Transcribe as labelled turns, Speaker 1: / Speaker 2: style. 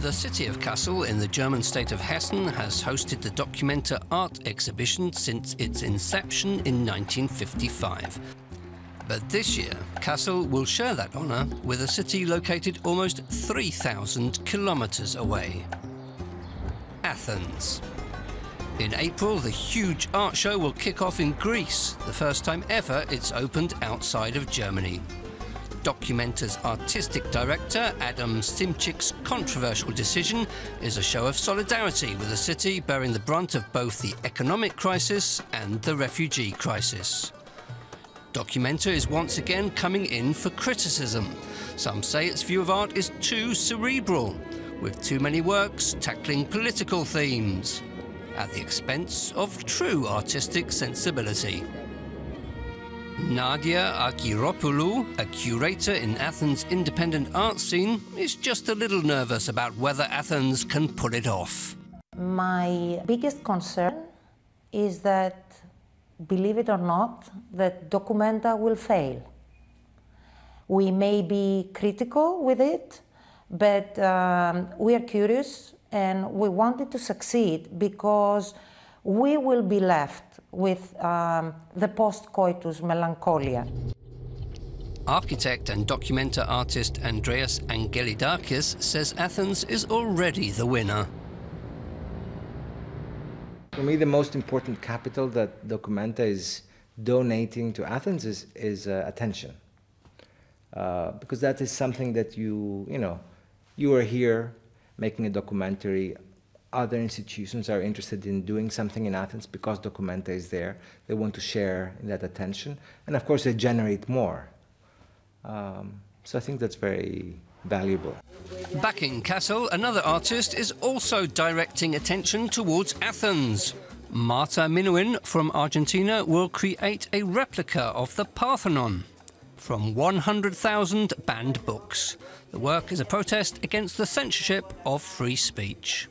Speaker 1: The city of Kassel in the German state of Hessen has hosted the Documenta art exhibition since its inception in 1955. But this year, Kassel will share that honour with a city located almost 3,000 kilometres away Athens. In April, the huge art show will kick off in Greece, the first time ever it's opened outside of Germany. Documenta's artistic director, Adam Szymczyk's controversial decision is a show of solidarity with a city bearing the brunt of both the economic crisis and the refugee crisis. Documenta is once again coming in for criticism. Some say its view of art is too cerebral, with too many works tackling political themes, at the expense of true artistic sensibility. Nadia Argyropoulou, a curator in Athens' independent art scene, is just a little nervous about whether Athens can pull it off.
Speaker 2: My biggest concern is that believe it or not, that Documenta will fail. We may be critical with it, but um, we are curious and we want it to succeed because we will be left with um, the post coitus melancholia.
Speaker 1: Architect and documenta artist Andreas Angelidakis says Athens is already the winner.
Speaker 3: For me, the most important capital that Documenta is donating to Athens is, is uh, attention. Uh, because that is something that you, you know, you are here making a documentary. Other institutions are interested in doing something in Athens because Documenta is there. They want to share that attention. And of course, they generate more. Um, so I think that's very valuable.
Speaker 1: Back in Kassel, another artist is also directing attention towards Athens. Marta Minujín from Argentina will create a replica of the Parthenon from 100,000 banned books. The work is a protest against the censorship of free speech.